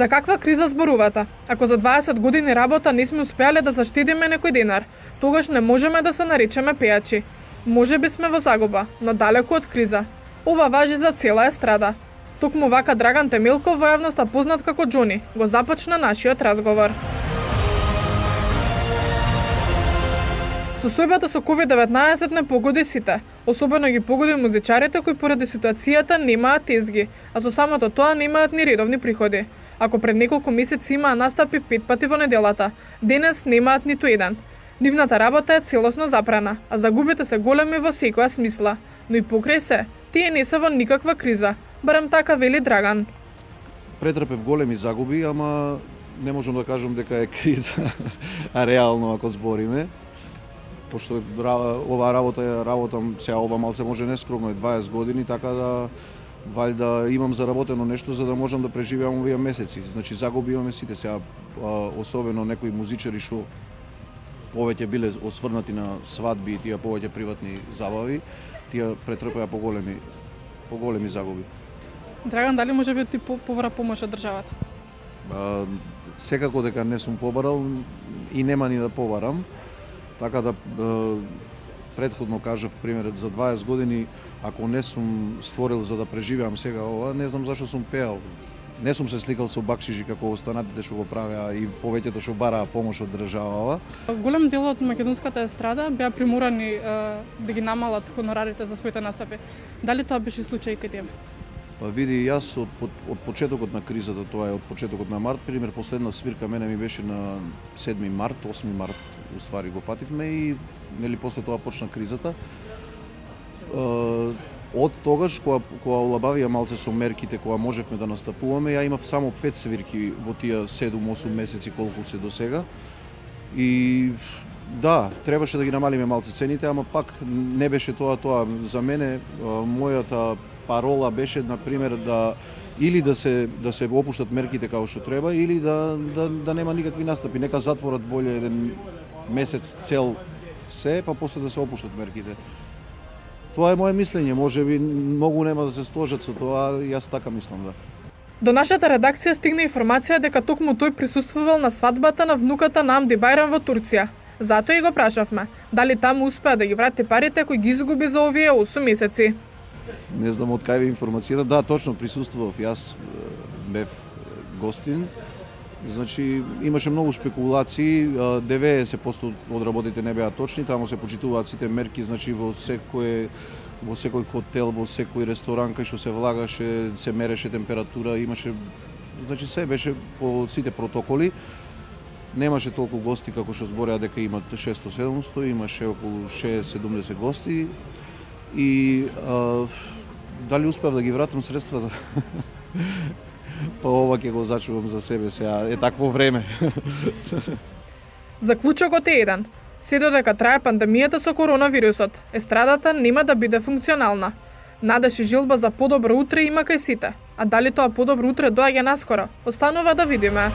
За каква криза зборувате? Ако за 20 години работа не сме успеале да заштедиме некој денар, тогаш не можеме да се наречеме пејачи. Може би сме во загуба, но далеку од криза. Ова важи за цела естрада. Токму вака Драган Темилков во јавноста познат како Џони, го започна нашиот разговор. Состојбата со COVID-19 не погоди сите, особено ги погоди музичарите кои поради ситуацијата немаат тезги, а со самото тоа немаат ни редовни приходи. Ако пред неколку месеци имаа настапи пет пати во неделата, денес немаат ниту еден. Нивната работа е целосно запрана, а загубите се големи во секоја смисла. Но и покрај се, тие не се во никаква криза, барем така вели Драган. Претрпев големи загуби, ама не можам да кажам дека е криза, а реално ако збориме пошто оваа работа ја работам сега ова малце може нескромно е 20 години, така да валјда имам заработено нешто за да можам да преживеам овие месеци. Значи загуби имаме сите сега, особено некои музичари што повеќе биле осврнати на свадби и тие повеќе приватни забави, тие претрпеа поголеми поголеми загуби. Драган, дали може би ти побара помош од државата? А, секако дека не сум побарал и нема ни да побарам. Така да предходно кажав примерот за 20 години ако не сум створил за да преживеам сега ова, не знам зашо сум пеал. Не сум се сликал со бакшиши како останатите што го правеа и повеќето што бараа помош од државава. Голем дел од македонската естрада беа примурани е, да ги намалат хонорарите за своите настапи. Дали тоа беше случај кај тебе? Па види, јас од, од, од почетокот на кризата, тоа е од почетокот на март, пример последна свирка мене ми беше на 7 март, 8 март уствари го фативме и нели после тоа почна кризата. Е, Од тогаш кога кога улабавија малце со мерките која можевме да настапуваме, ја имав само 5 свирки во тие 7-8 месеци колку се до сега. И да, требаше да ги намалиме малце цените, ама пак не беше тоа тоа за мене. Мојата парола беше на пример да или да се да се опуштат мерките како што треба или да да да нема никакви настапи, нека затворат боле еден месец цел се, па после да се опуштат мерките. Тоа е мое мислење, може би многу нема да се сложат со тоа, јас така мислам да. До нашата редакција стигна информација дека токму тој присуствувал на свадбата на внуката на Амди Байрам во Турција. Затоа и го прашавме, дали таму успеа да ги врати парите кои ги изгуби за овие 8 месеци не знам од кај ви информацијата. Да, точно присуствував. Јас бев гостин. Значи, имаше многу спекулации, 90% од работите не беа точни, таму се почитуваат сите мерки, значи во секој во секој хотел, во секој ресторан кај што се влагаше, се мереше температура, имаше значи се беше по сите протоколи. Немаше толку гости како што збореа дека имат 600-700, имаше околу 60-70 гости и а, дали успеав да ги вратам средствата? па ова ќе го зачувам за себе сега, е такво време. Заклучокот е еден. Се додека трае пандемијата со коронавирусот, естрадата нема да биде функционална. Надеж и жилба за подобро утре има кај сите, а дали тоа подобро утре доаѓа наскоро, останува да видиме.